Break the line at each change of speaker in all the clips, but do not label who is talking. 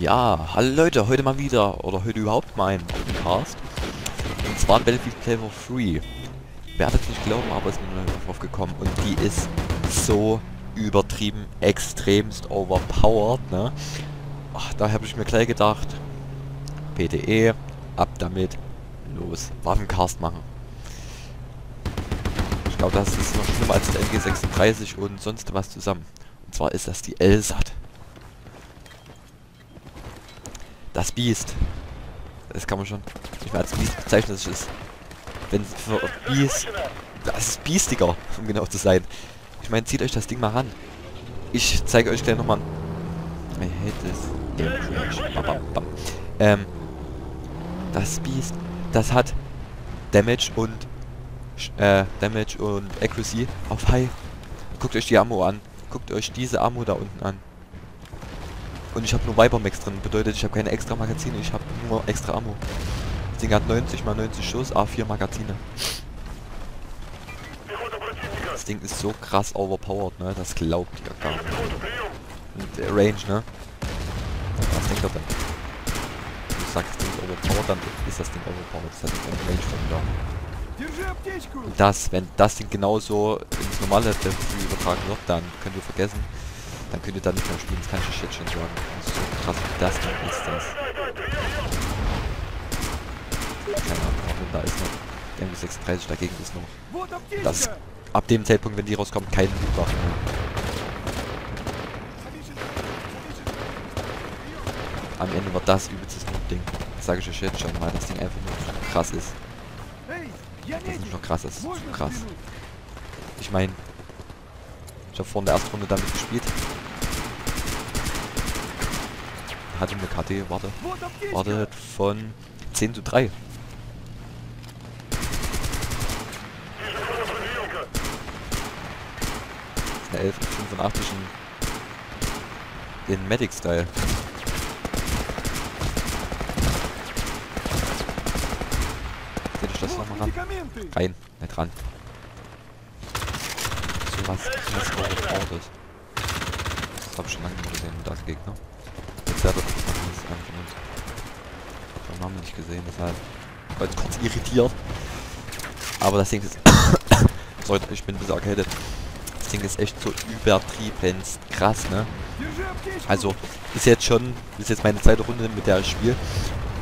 Ja, hallo Leute, heute mal wieder, oder heute überhaupt mal ein Podcast. Und zwar ein Battlefield Flavor 3. Werdet nicht glauben, aber es ist mir noch aufgekommen. Und die ist so übertrieben, extremst overpowered, ne? Ach, da habe ich mir gleich gedacht, PDE, ab damit, los, Waffencast machen. Ich glaube, das ist noch schlimmer als der MG36 und sonst was zusammen. Und zwar ist das die LSAT. Das Biest. Das kann man schon nicht mehr als Biest bezeichnen. Das ist, wenn für Biest, das ist biestiger, um genau zu sein. Ich meine, zieht euch das Ding mal ran. Ich zeige euch gleich nochmal. Ähm, das Biest, das hat Damage und äh, Damage und Accuracy auf High. Guckt euch die Ammo an. Guckt euch diese Ammo da unten an. Und ich habe nur Viper-Max drin. Bedeutet, ich habe keine extra Magazine, ich habe nur extra Ammo. Das Ding hat 90 x 90 Schuss, A4 Magazine. Das Ding ist so krass overpowered, ne? Das glaubt ihr gar nicht. Und der Range, ne? Was denkt ihr denn? Du sagst, das Ding ist overpowered, dann ist das Ding overpowered. Das hat eine Range von da. Und das, wenn das Ding genauso ins normale Level übertragen wird, dann könnt ihr vergessen, dann könnt ihr da nicht mehr spielen, das kann ich euch jetzt schon sagen. So krass, wie das Ding ist das. Keine Ahnung, da ist noch der MG36 dagegen ist noch. Das ab dem Zeitpunkt, wenn die rauskommt, kein Blutwaffen mehr. Am Ende wird das übelstes Ding. Das sage ich euch jetzt schon, weil das Ding einfach nur krass ist. Das ist nicht nur krass, das ist zu krass. Ich meine, ich habe vorhin der ersten Runde damit gespielt. Hatte eine KD, warte, wartet von 10 zu 3. eine 1185 in, in Medic-Style. Seht ich das nochmal ran? Rein, nicht ran. So was, was Overpowered Das habe ich schon lange nicht gesehen, das Gegner. Jetzt wird das das nicht gesehen, deshalb war jetzt kurz irritiert. Aber das Ding ist... Sorry, ich bin ein bisschen erkältet. Ding ist echt so übertrieben krass, ne? Also, ist jetzt schon, ist jetzt meine zweite Runde, mit der ich spiele.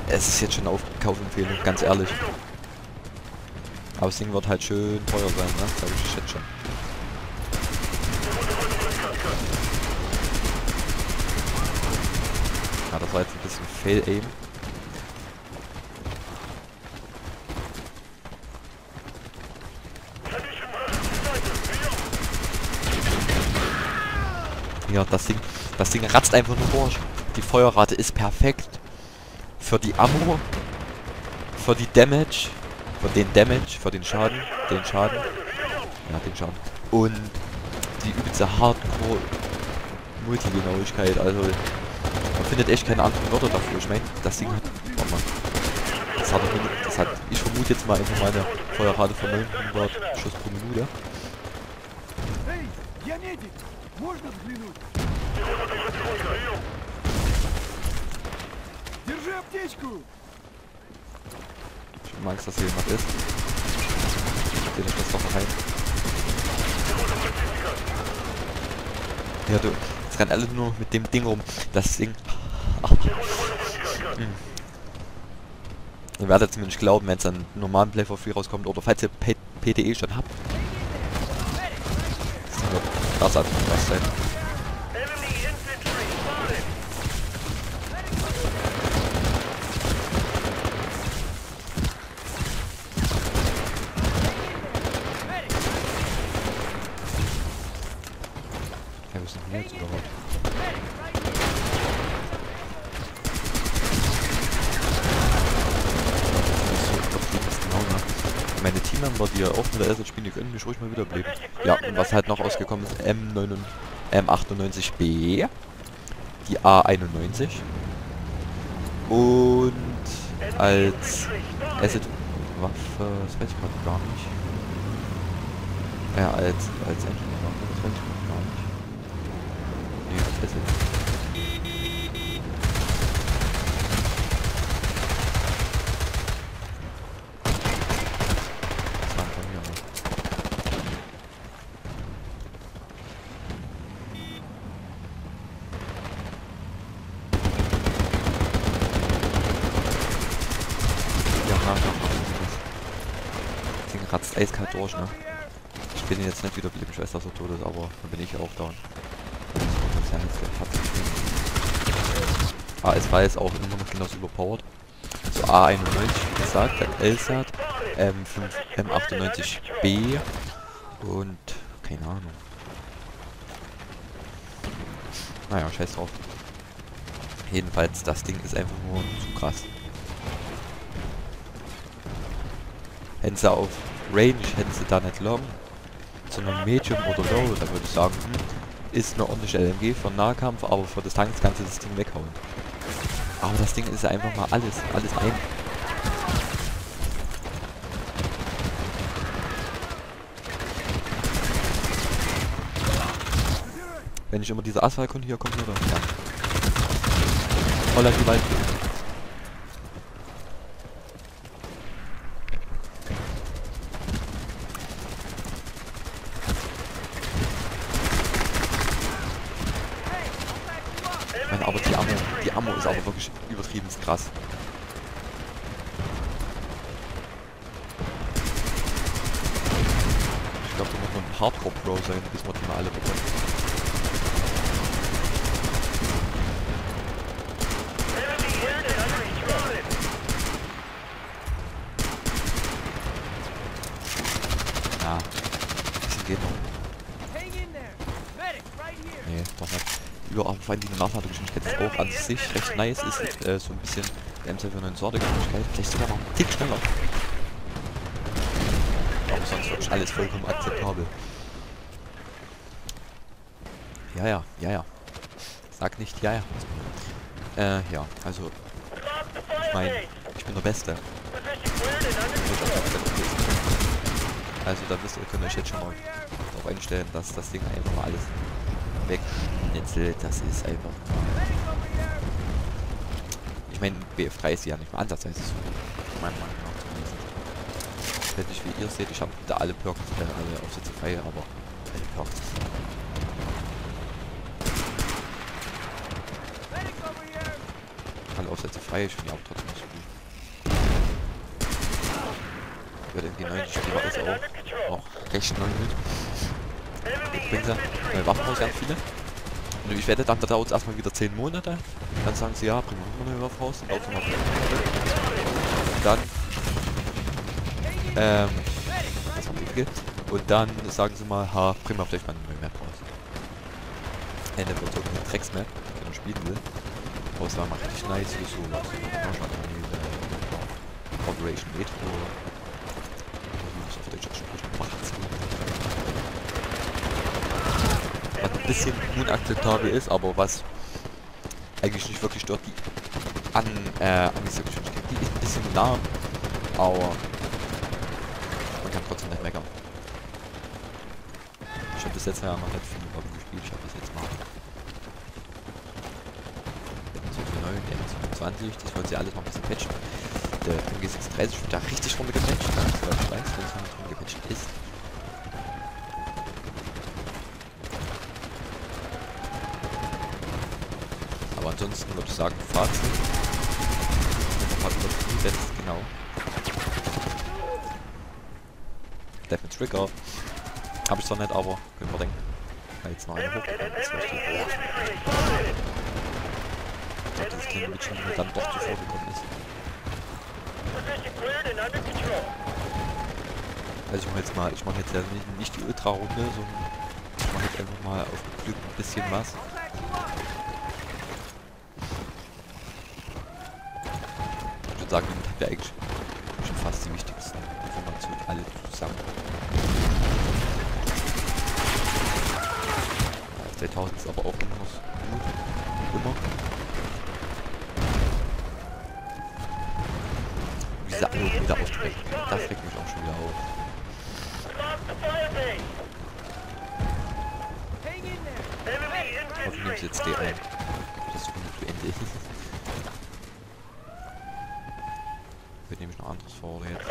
Es ist jetzt schon auf Kaufempfehlung, ganz ehrlich. Aber das Ding wird halt schön teuer sein, ne? Sag ich jetzt schon. Ja, das war jetzt ein bisschen Fail-Aim. Ja, das Ding, das Ding ratzt einfach nur durch. Die Feuerrate ist perfekt. Für die Ammo, für die Damage, für den Damage, für den Schaden, den Schaden, ja, den Schaden. Und die übelste Hardcore Multigenauigkeit, also findet echt keine anderen Wörter dafür. Ich meine, das Ding hat... Oh Mann. Das hat, das hat ich vermute jetzt mal einfach meine Feuerrate von 900 Schuss pro Minute. Ich hab Angst, dass hier jemand ist. Den ich das doch rein. Ja, du, jetzt rennen alle nur mit dem Ding rum. Das Ding hm. Ihr werdet es nicht glauben, wenn es dann normalen Play for Free rauskommt oder falls ihr P PTE schon habt. Das hat was sein. Ja, wir sind hier jetzt oder was? Meine Teammember, die ja auch mit der LZ spielen, die können mich ruhig mal wiederbeleben. Ja, und was halt noch ausgekommen ist, M9, M98B, die A91 und als Acid-Waffe, das weiß ich gerade gar nicht. Ja, als, als Engine-Waffe, das weiß ich gar nicht. Nee, das Acid. Ratzt eiskalt durch, ne? Ich bin jetzt nicht wieder blieben, Schwester so tot ist, aber dann bin ich auch down. AS3 ist auch immer noch genauso überpowered. So A91, wie gesagt, dann LSAT, M5, M98B und keine Ahnung. Naja, scheiß drauf. Jedenfalls, das Ding ist einfach nur zu krass. Hätten sie auf Range, hätten sie da nicht Long, sondern Medium oder Low, dann würde ich sagen, hm, ist eine ordentliche LMG für Nahkampf, aber für Distanz kannst du das Ding weghauen. Aber das Ding ist einfach mal alles, alles ein. Wenn ich immer diese Asphaltkon hier kommt, oder? Ja. Holland die Wald. Meine, aber die Ammo, aber wirklich übertrieben krass. Ich glaube, da muss man ein Hardcore-Pro sein, bis man die mal alle bekommt. Nee, doch nicht. Ja, aber vor allem die Nachladegeschwindigkeit ist auch an sich recht nice. Ist äh, so ein bisschen der M709 Sortegeschwindigkeit. Vielleicht sogar noch einen Tick schneller. Aber sonst wirklich alles vollkommen akzeptabel. Ja, ja, ja, ja. Sag nicht ja, ja. Äh, ja, also. Ich meine, ich bin der Beste. Also da wisst ihr, könnt euch jetzt schon mal darauf einstellen, dass das Ding einfach mal alles wegnetzelt. Das ist einfach... Ich meine, BF3 ist ja nicht mal ansatzweise so Meiner Meinung nach zumindest. Ich weiß nicht, wie ihr seht. Ich habe da alle Perks, äh, alle Aufsätze frei, aber alle Perks. Alle Aufsätze frei, ich die auch trotzdem nicht gut. Über den G90 Spieler ist auch, auch recht neu mit bringen sie äh, Waffen aus ganz viele. Und ich wette, dann dauert es erstmal wieder 10 Monate. Dann sagen sie, ja, bringen wir eine Waffe raus, Und dann, ähm, das haben die Und dann sagen sie mal, ha, bringen wir vielleicht mal eine neue Map raus. Ende wird so eine Drecksmap, die man spielen will. Aber es war mal richtig nice, wie so, so Operation Metro. Wie das auf Deutsch ausspricht, macht's bisschen unakzeptabel ist, aber was eigentlich nicht wirklich dort die an, äh, Angriffsgeschwindigkeit, die ist ein bisschen nah, aber man kann trotzdem nicht meckern. Ich habe bis jetzt ja noch nicht viel Waffen gespielt, ich habe bis jetzt mal M249, M220, das wollen sie alles noch ein bisschen patchen. Der MG36 wird da richtig runtergepatcht, soweit ich weiß, wenn es runtergepatcht ist. Ansonsten würde ich sagen, übertrieben, genau. Death Trigger. Hab ich zwar nicht, aber können wir denken. Ja, jetzt noch eine hoch. Das Ich dass das Team mit schon dann doch zuvor gekommen ist. Also ich mache jetzt mal, ich mache jetzt ja nicht, nicht die Ultra-Runde, sondern ich mache jetzt einfach mal auf Glück ein bisschen was. Sagen, damit haben wir eigentlich schon fast die wichtigsten Informationen alle zusammen. Ja, 2000 ist aber auch immer gut. Immer. Wie diese alle wieder aussprechen. Das regt mich auch schon wieder auf. Hoffentlich jetzt D ein. Das ist du endlich. Vor jetzt.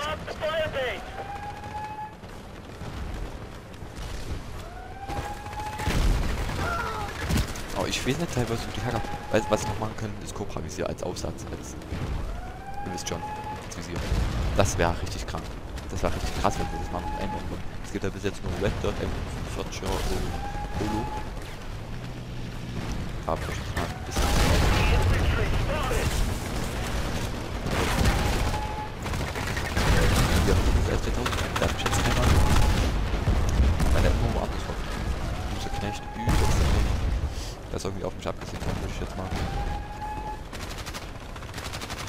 Aber oh, ich weiß nicht teilweise, die Hacker. Weißt was sie noch machen können, ist Cobra Visier als Aufsatz. Als, ihr wisst schon, als Visier. Das wäre richtig krank. Das war richtig krass, wenn wir das noch ändern würden. Es gibt ja bis jetzt nur Red Dot, M45er äh, Holo. Aber ich mal ein bisschen... Hier, das ist 3000, darf ich jetzt einmal. Weil der immer woanders war. Unser Knecht übelst Der ist irgendwie auf mich abgesehen worden, würde ich jetzt mal.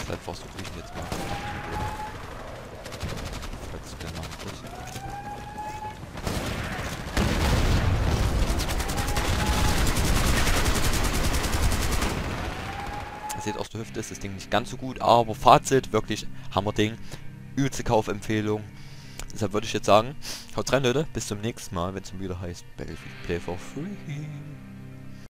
Deshalb versuche ich ihn jetzt mal abzuholen. Falls der Name ist. Ihr seht, aus der Hüfte ist das Ding nicht ganz so gut, aber Fazit, wirklich Hammerding. Übelste Kaufempfehlung. Deshalb würde ich jetzt sagen, haut rein Leute, bis zum nächsten Mal, wenn es wieder heißt Battlefield Play for Free.